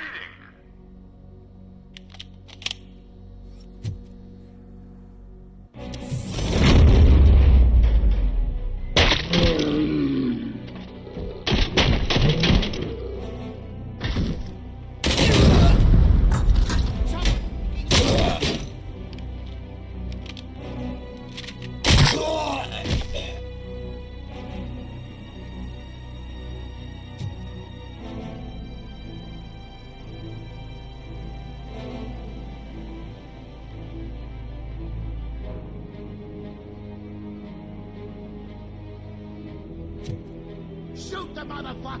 proper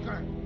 the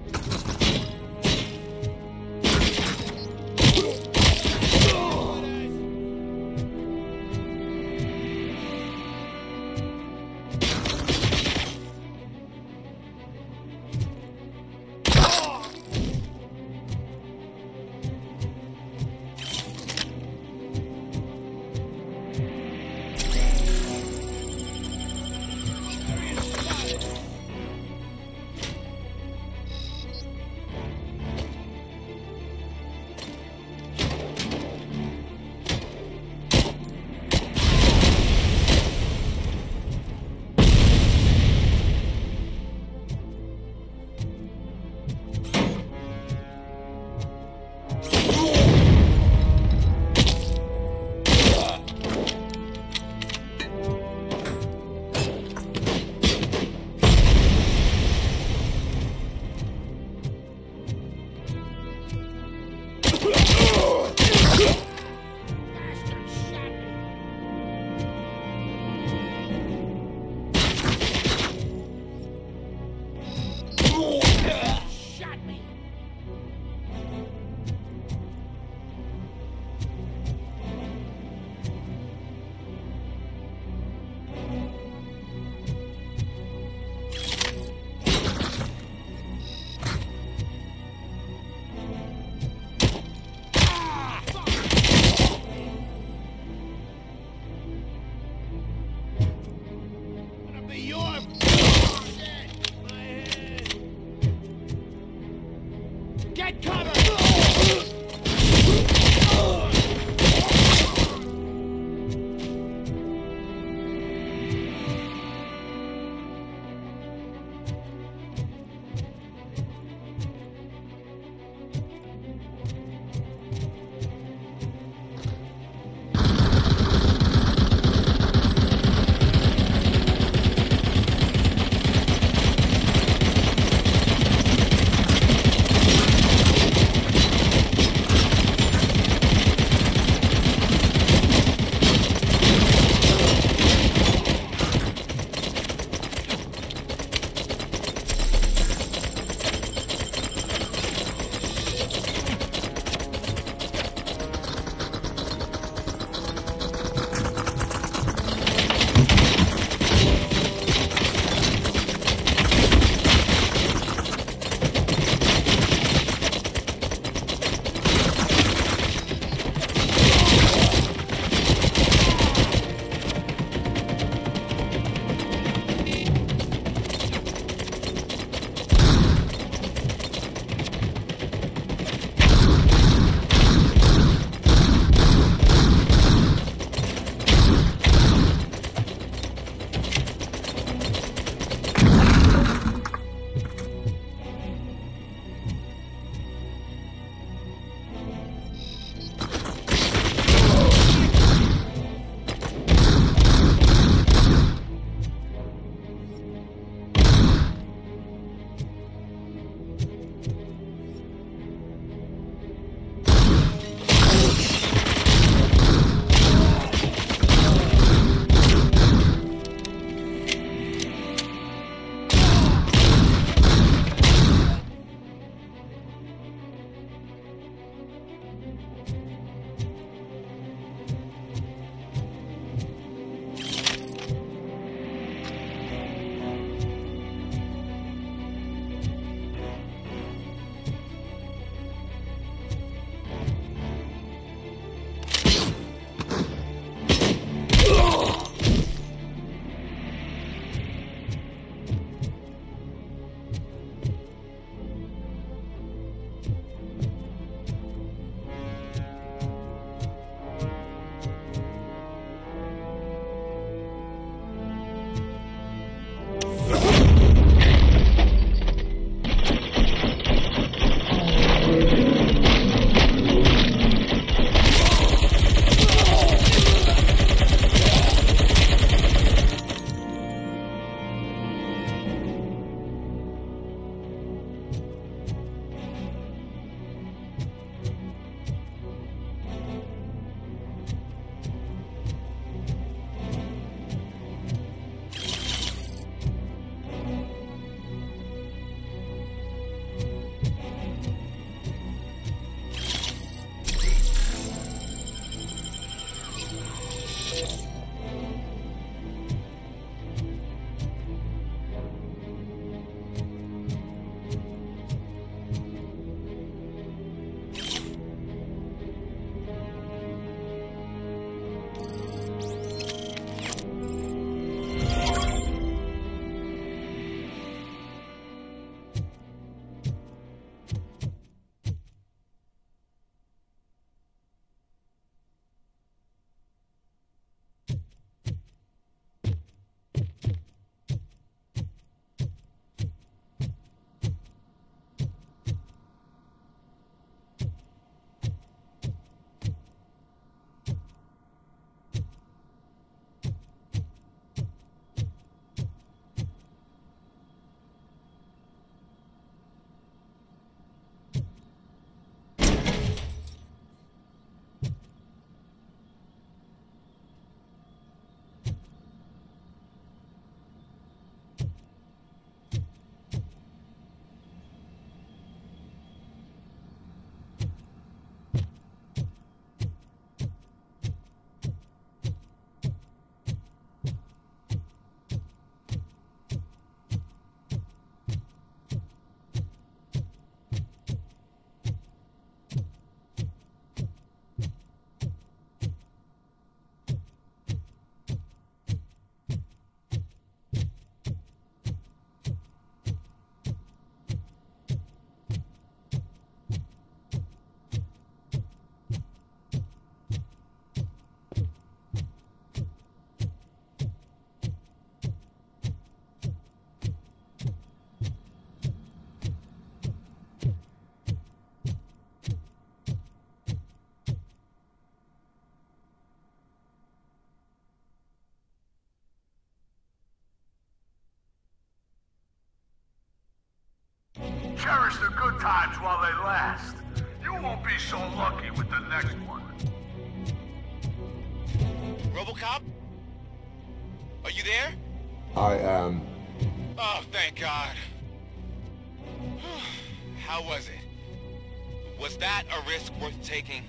Cherish the good times while they last. You won't be so lucky with the next one. Robocop? Are you there? I am. Oh, thank God. How was it? Was that a risk worth taking?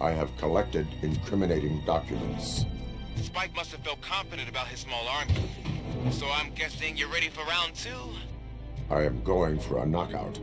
I have collected incriminating documents. Spike must have felt confident about his small army. So I'm guessing you're ready for round two? I am going for a knockout.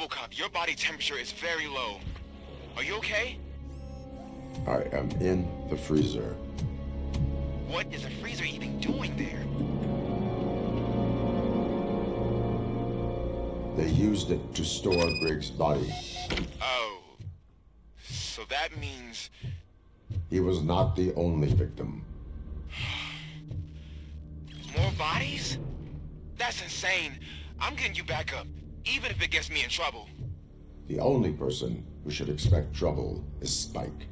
Robocop, your body temperature is very low. Are you okay? I am in the freezer. What is a freezer even doing there? They used it to store Griggs' body. Oh. So that means... He was not the only victim. More bodies? That's insane. I'm getting you back up, even if it gets me in trouble. The only person who should expect trouble is Spike.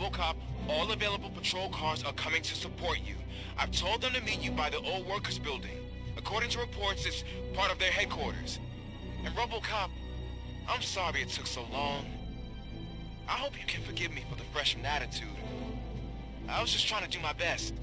Robocop, all available patrol cars are coming to support you. I've told them to meet you by the old workers building. According to reports, it's part of their headquarters. And Robocop, I'm sorry it took so long. I hope you can forgive me for the freshman attitude. I was just trying to do my best.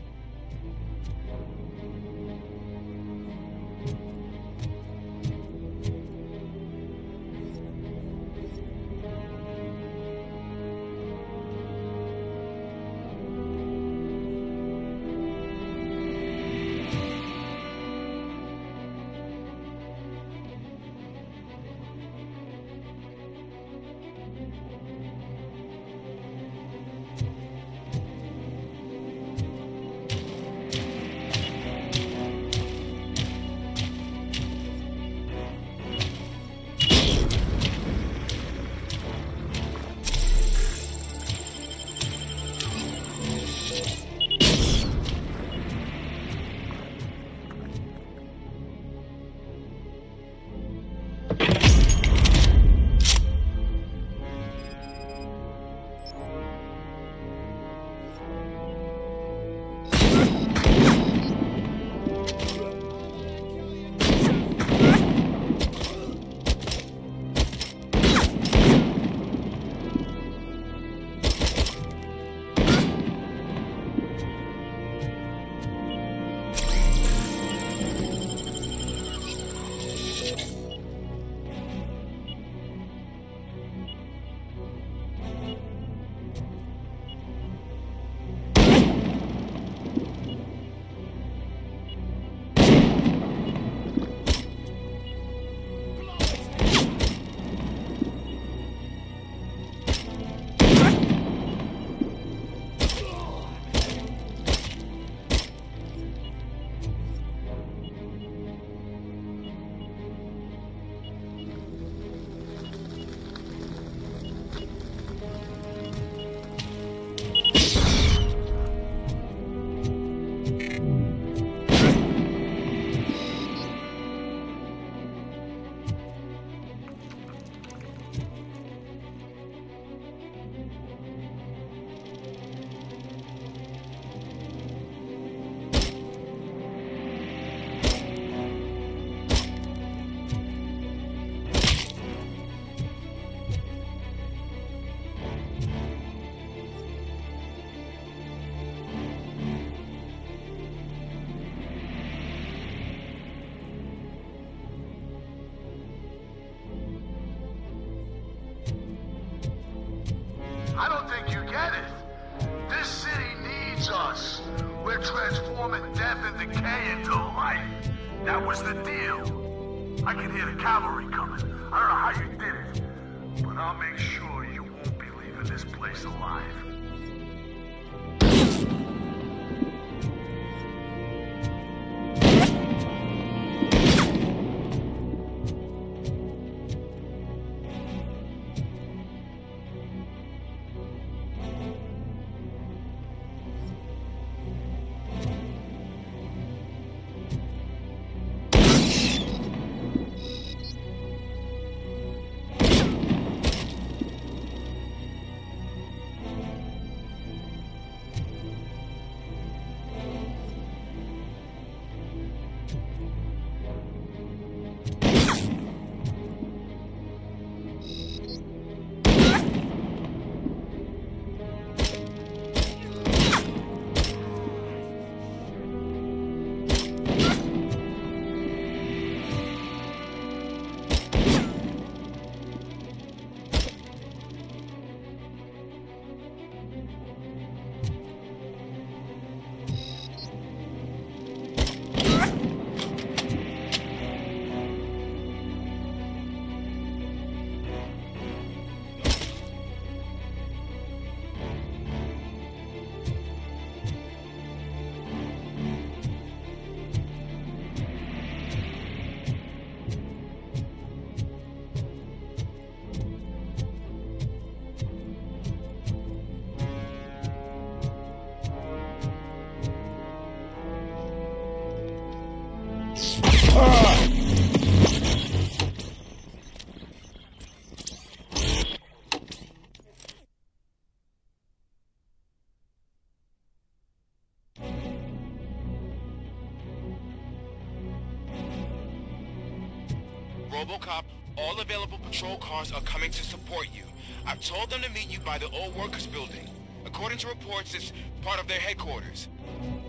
Robocop, all available patrol cars are coming to support you. I've told them to meet you by the old workers building. According to reports, it's part of their headquarters.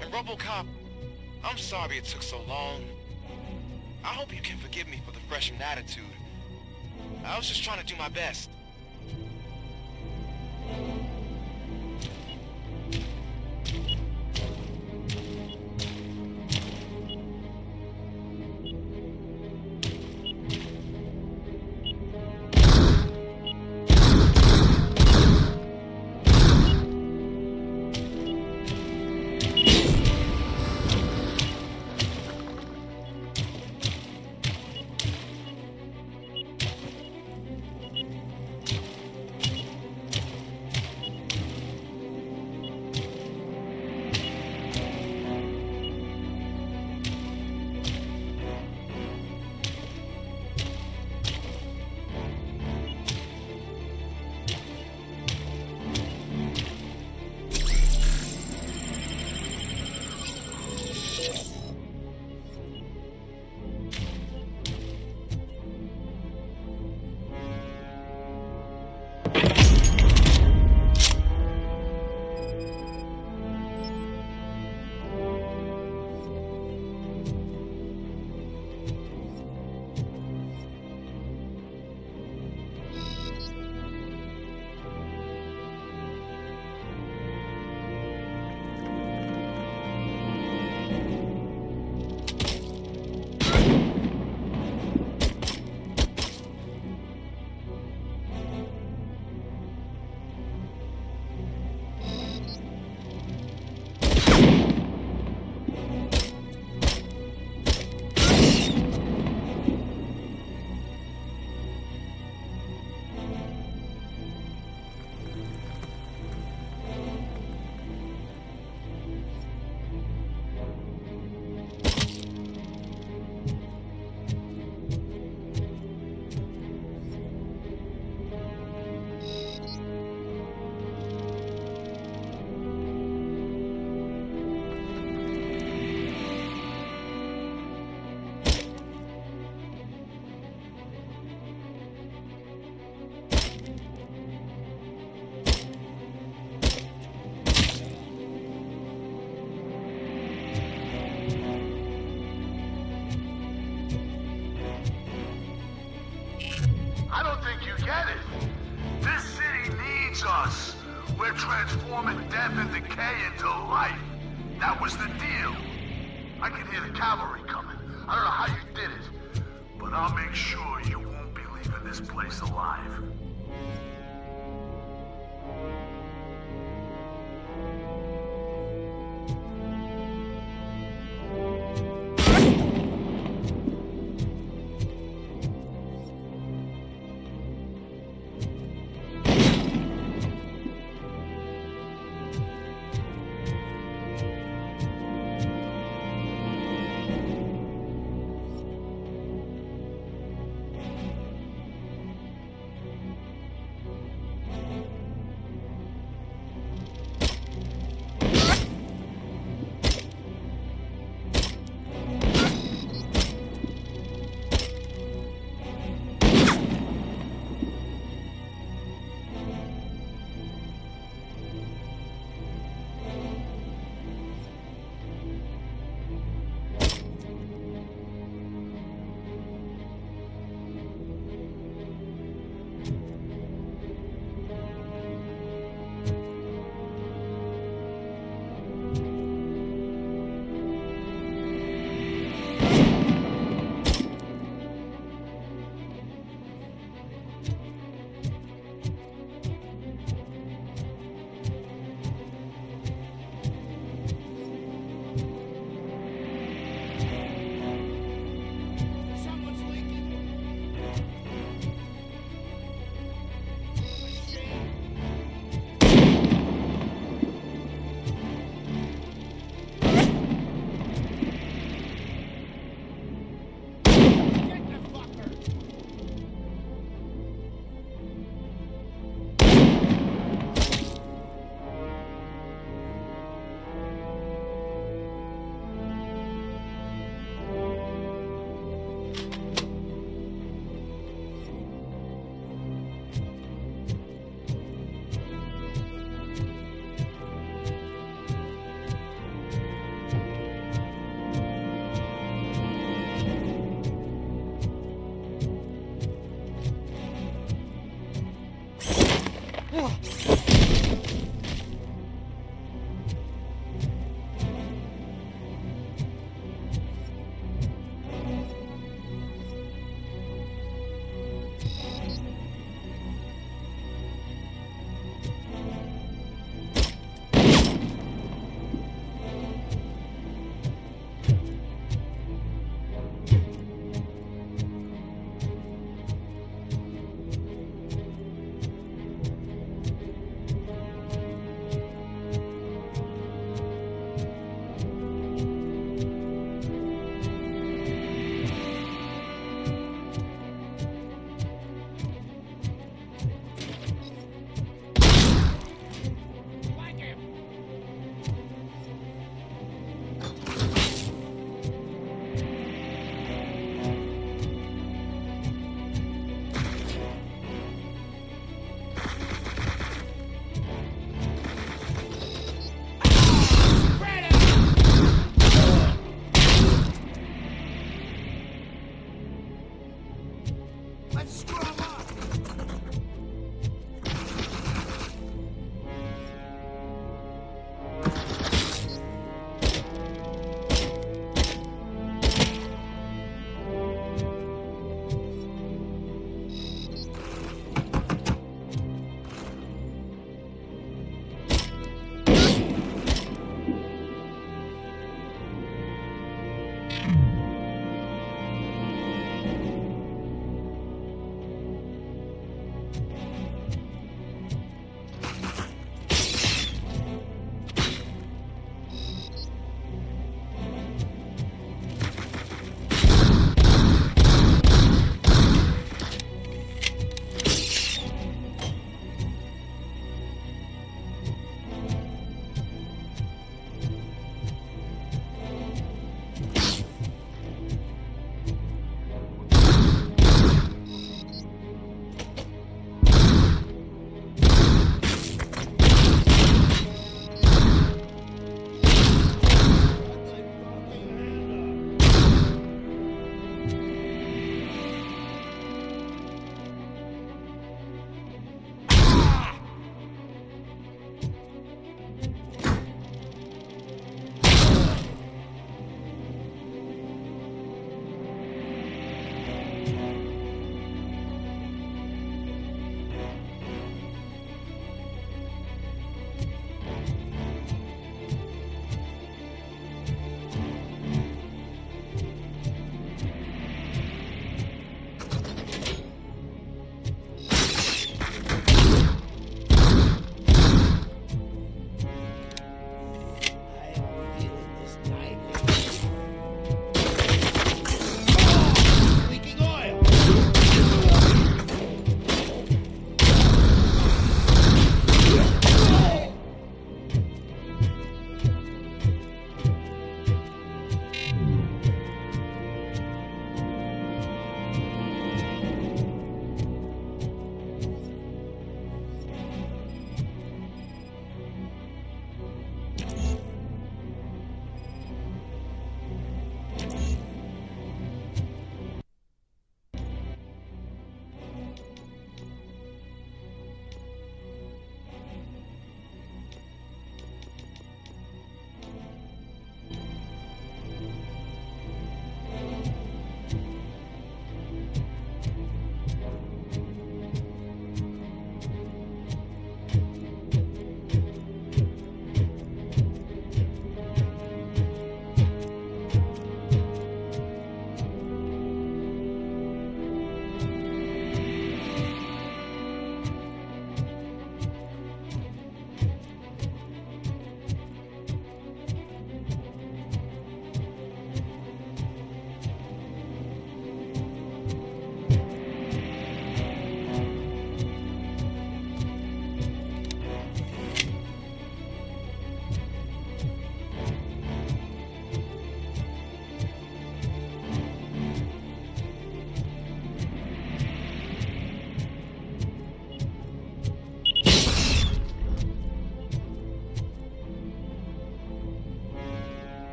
And Robocop, I'm sorry it took so long. I hope you can forgive me for the freshman attitude. I was just trying to do my best.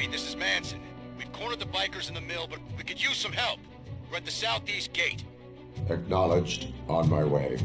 Pete, this is Manson. We've cornered the bikers in the mill, but we could use some help. We're at the southeast gate. Acknowledged. On my way.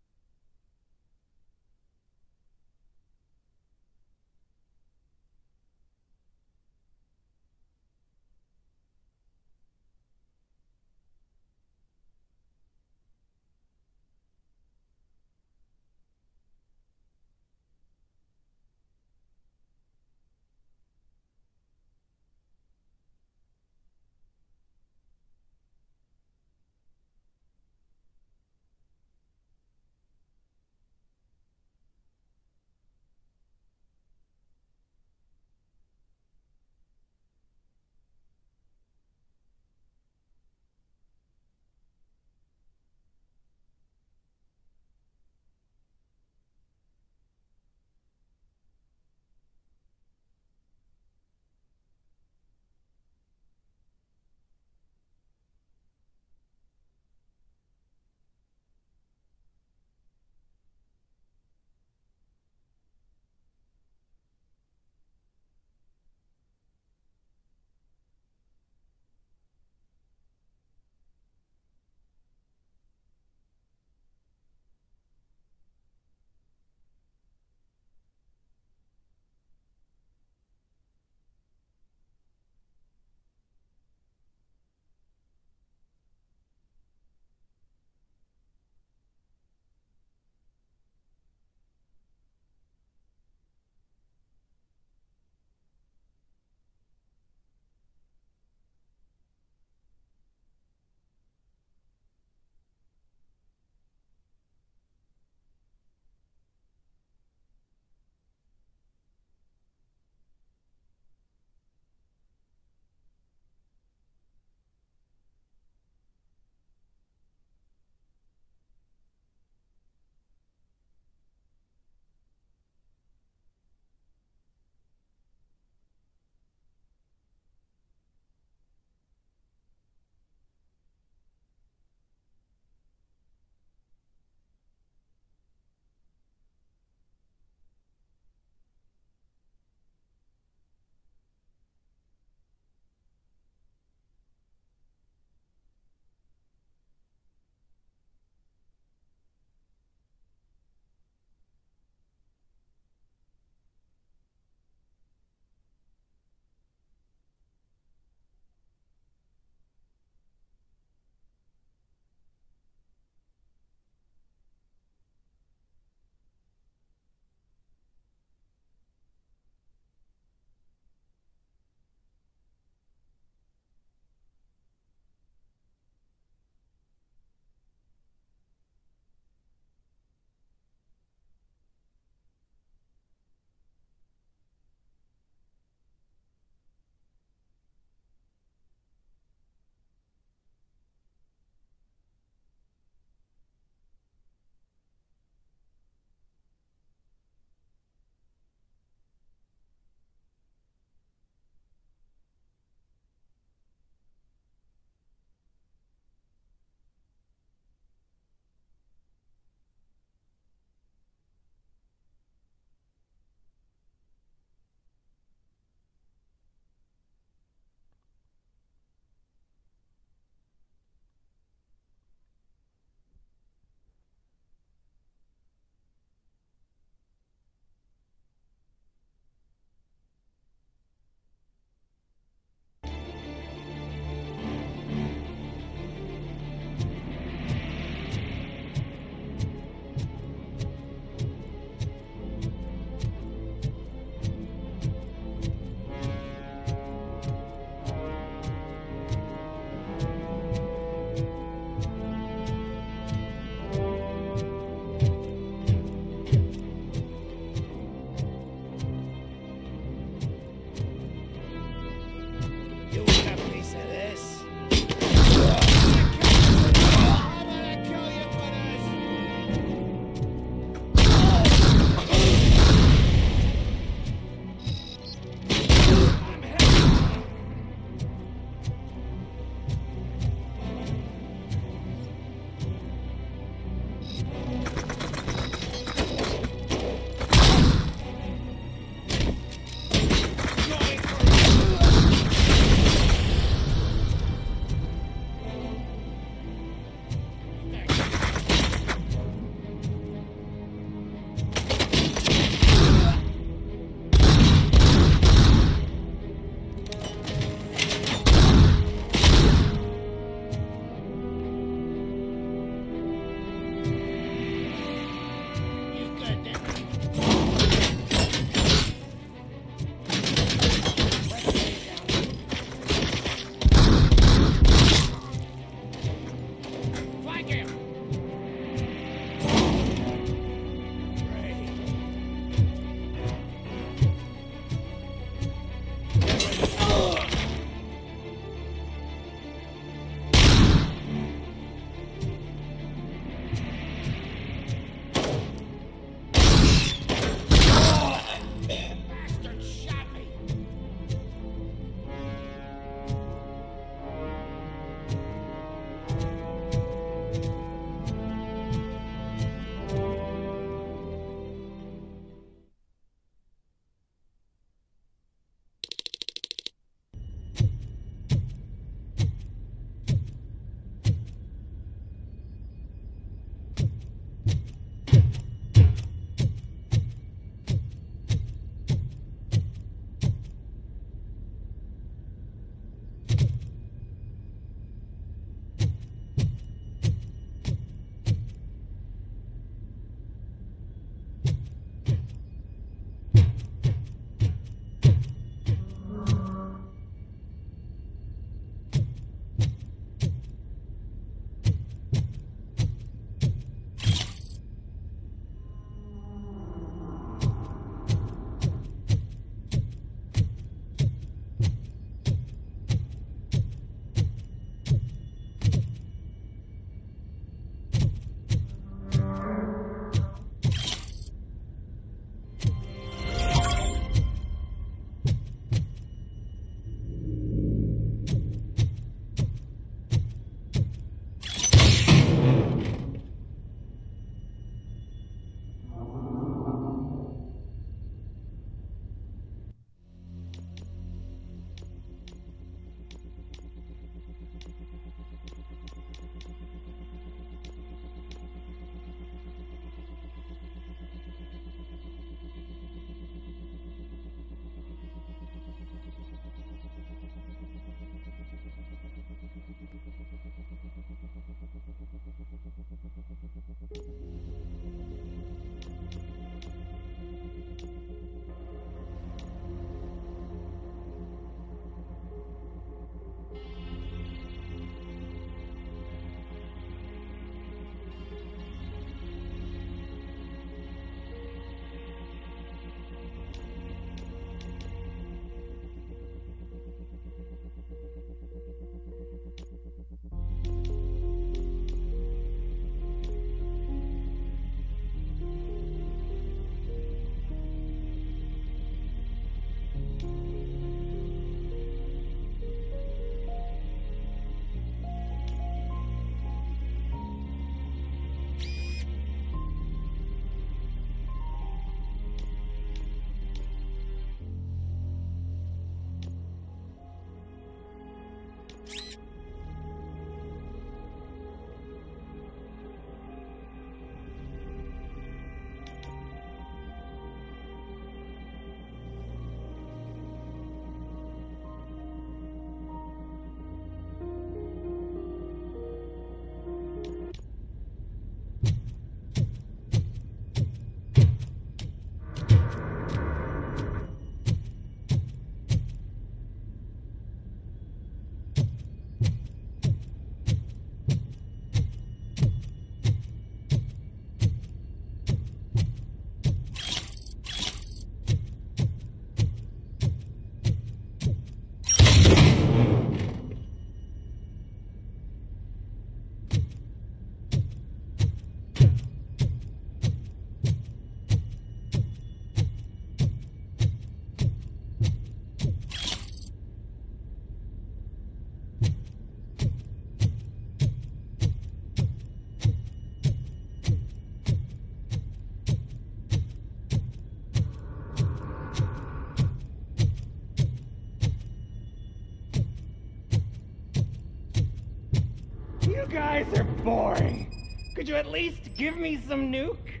Guys are boring. Could you at least give me some nuke?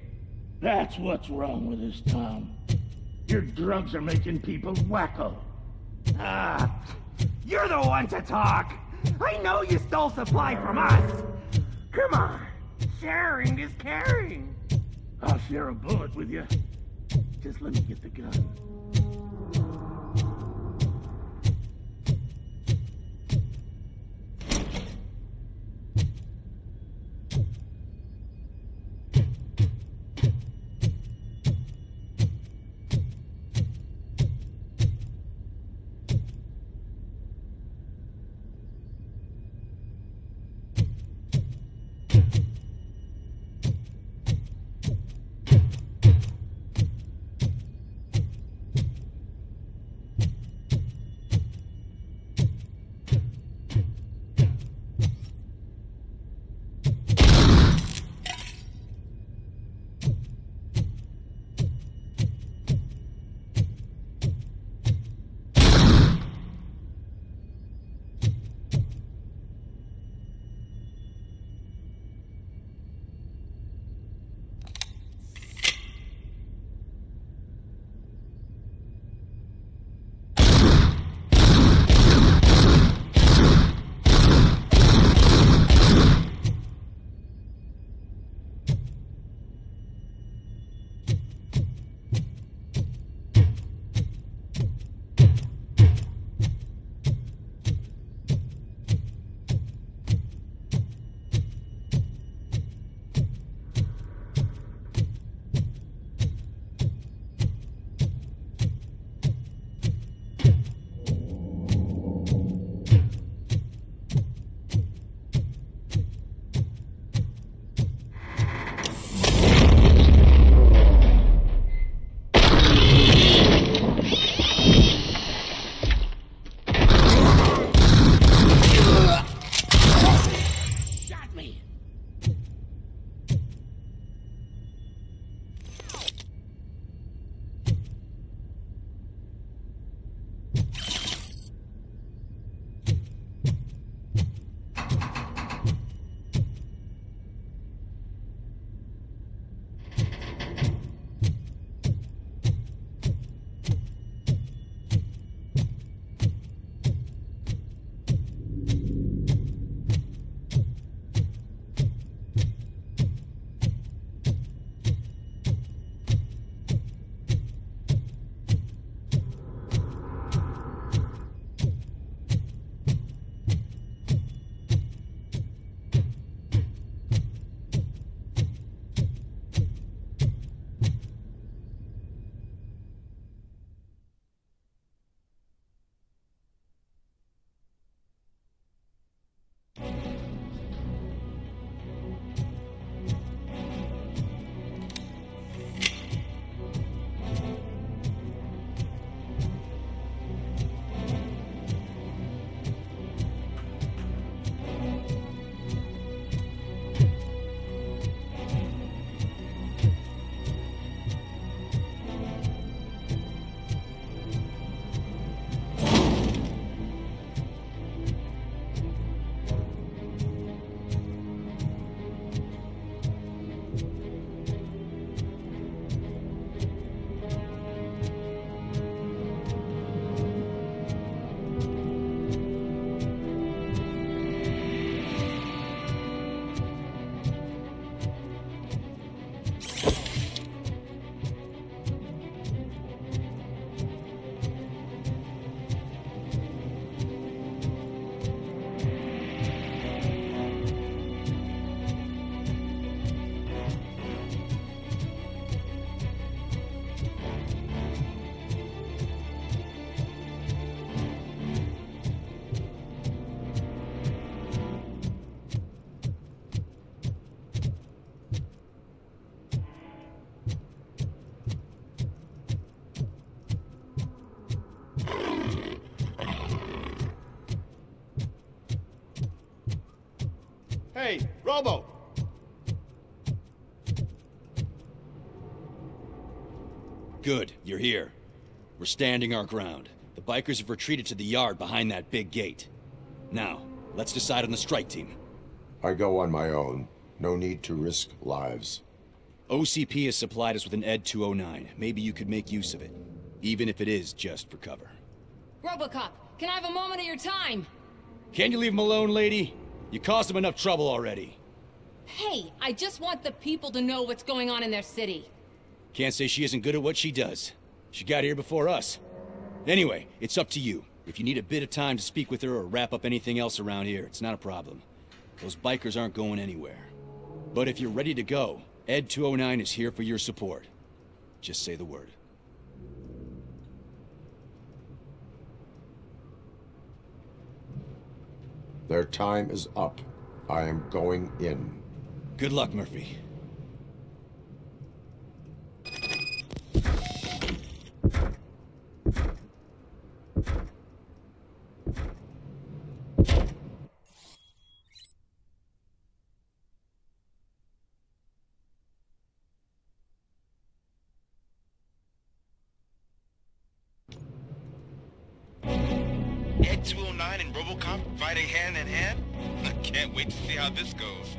That's what's wrong with this town. Your drugs are making people wacko. Ah, you're the one to talk. I know you stole supply from us. Come on, sharing is caring. I'll share a bullet with you. Just let me get the gun. You're here. We're standing our ground. The bikers have retreated to the yard behind that big gate. Now, let's decide on the strike team. I go on my own. No need to risk lives. OCP has supplied us with an ED 209. Maybe you could make use of it. Even if it is just for cover. Robocop, can I have a moment of your time? Can you leave him alone, lady? You caused him enough trouble already. Hey, I just want the people to know what's going on in their city. Can't say she isn't good at what she does. She got here before us. Anyway, it's up to you. If you need a bit of time to speak with her or wrap up anything else around here, it's not a problem. Those bikers aren't going anywhere. But if you're ready to go, Ed 209 is here for your support. Just say the word. Their time is up. I am going in. Good luck, Murphy. 209 and Robocop fighting hand in hand? I can't wait to see how this goes.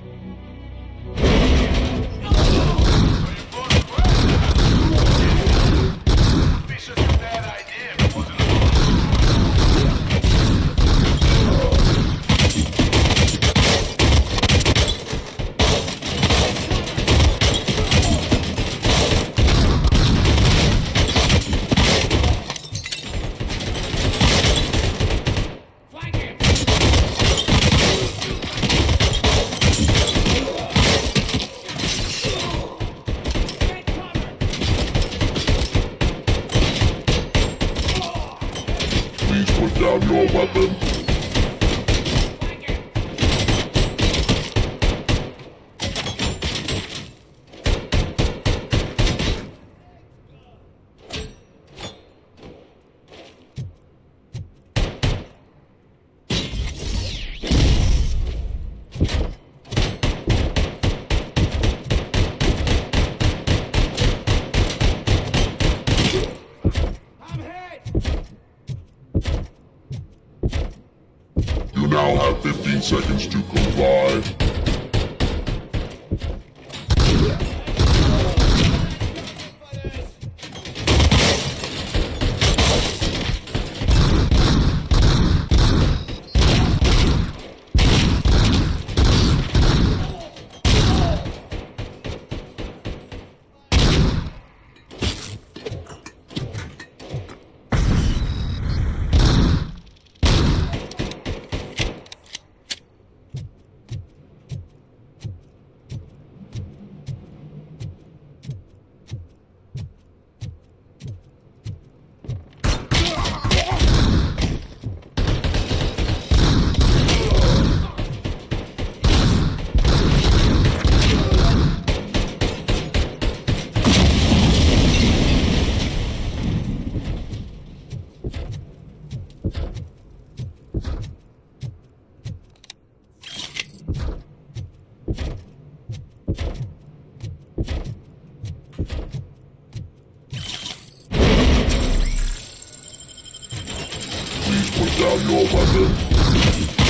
Down your weapon.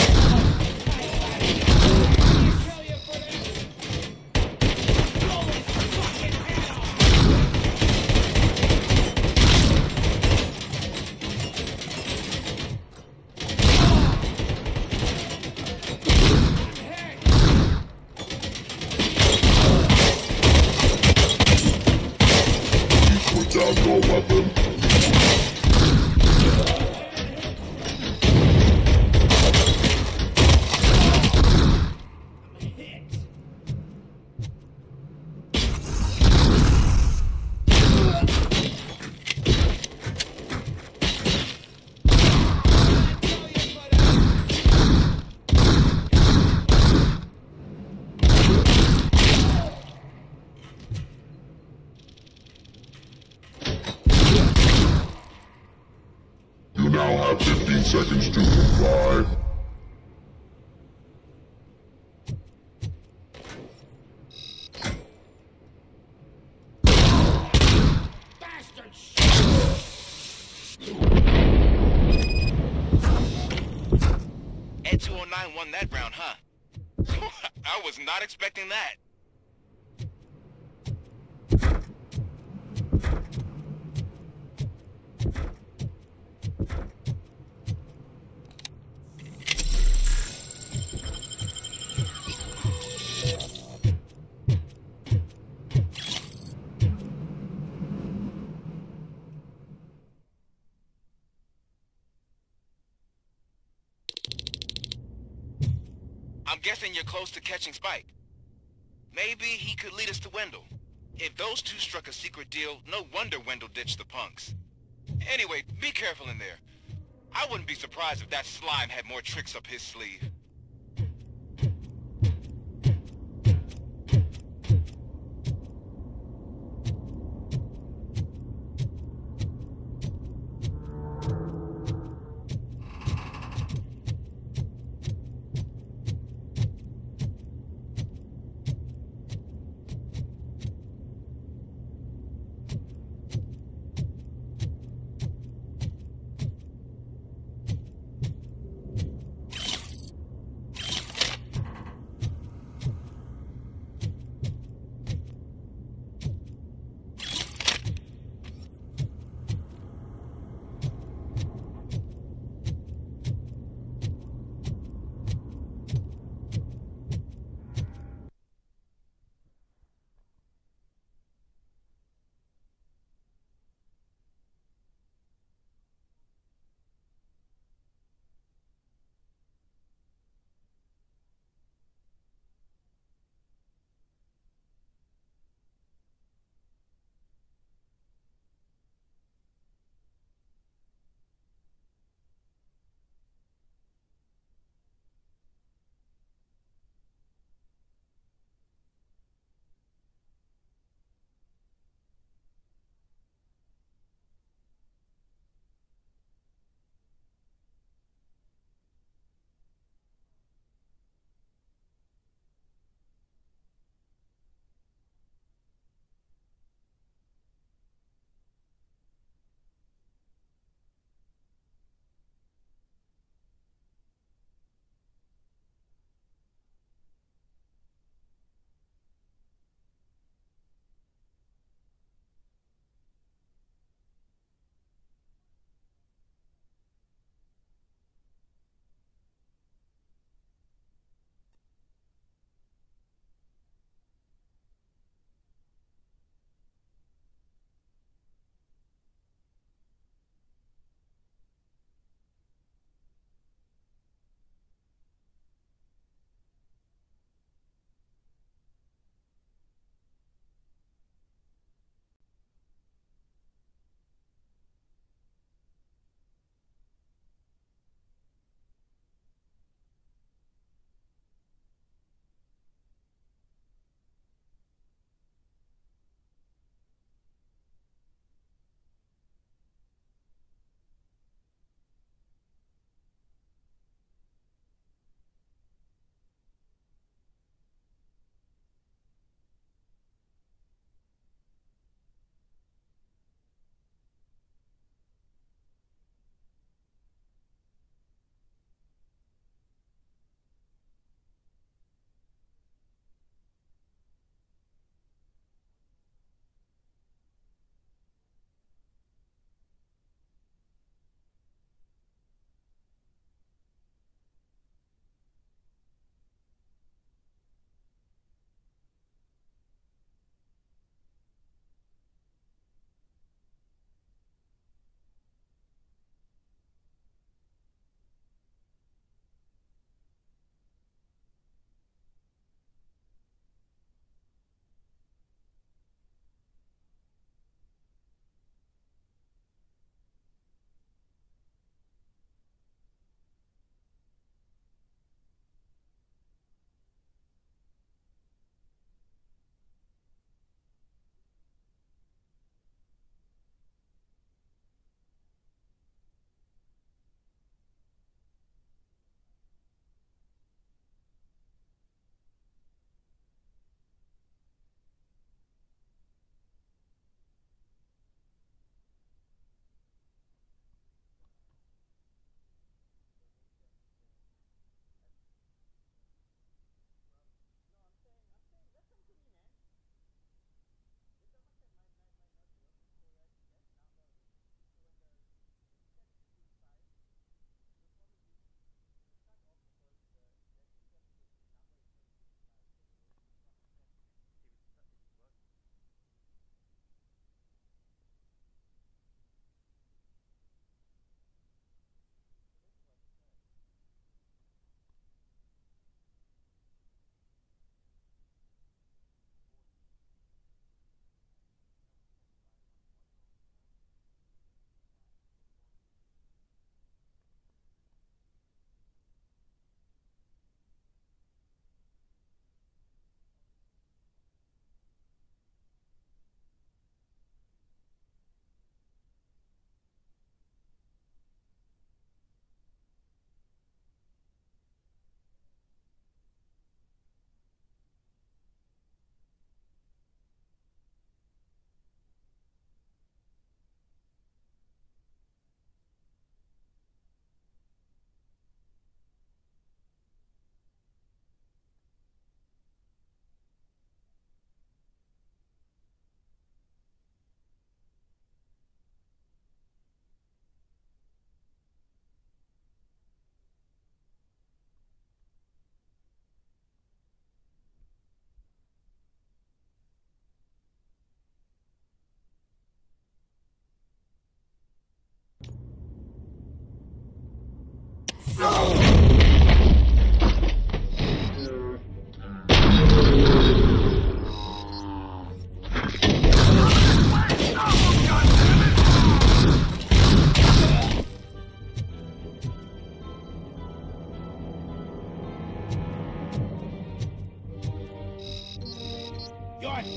Was not expecting that. You're close to catching Spike. Maybe he could lead us to Wendell. If those two struck a secret deal, no wonder Wendell ditched the punks. Anyway, be careful in there. I wouldn't be surprised if that slime had more tricks up his sleeve.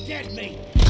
Dead meat!